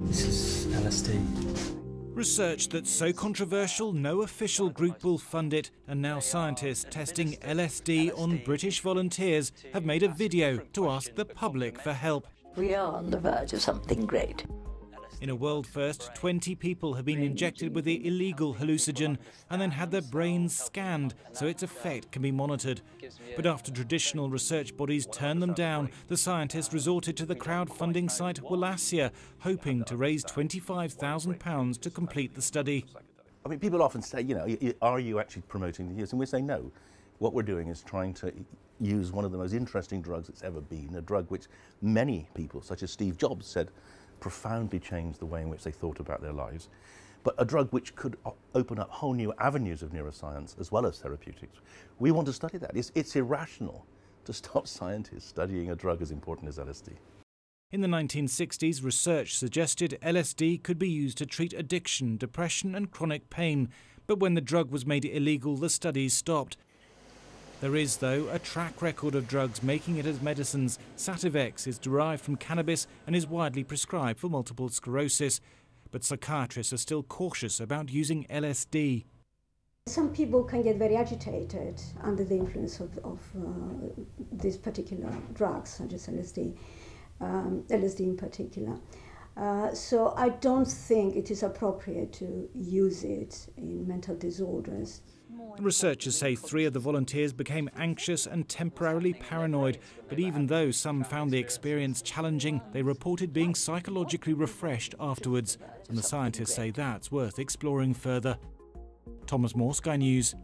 This is LSD. Research that's so controversial, no official group will fund it, and now scientists testing LSD on British volunteers have made a video to ask the public for help. We are on the verge of something great. In a world first, 20 people have been injected with the illegal hallucinogen and then had their brains scanned so its effect can be monitored. But after traditional research bodies turned them down, the scientists resorted to the crowdfunding site Walacea, hoping to raise £25,000 to complete the study. I mean, people often say, you know, are you actually promoting the use? And we say no. What we're doing is trying to use one of the most interesting drugs that's ever been, a drug which many people, such as Steve Jobs, said profoundly changed the way in which they thought about their lives. But a drug which could open up whole new avenues of neuroscience as well as therapeutics. We want to study that. It's, it's irrational to stop scientists studying a drug as important as LSD. In the 1960s, research suggested LSD could be used to treat addiction, depression, and chronic pain. But when the drug was made illegal, the studies stopped. There is, though, a track record of drugs making it as medicines. Sativex is derived from cannabis and is widely prescribed for multiple sclerosis. But psychiatrists are still cautious about using LSD. Some people can get very agitated under the influence of, of uh, these particular drugs, such as LSD, um, LSD in particular. Uh, so I don't think it is appropriate to use it in mental disorders. Researchers say three of the volunteers became anxious and temporarily paranoid, but even though some found the experience challenging, they reported being psychologically refreshed afterwards, and the scientists say that's worth exploring further. Thomas Moore, Sky News,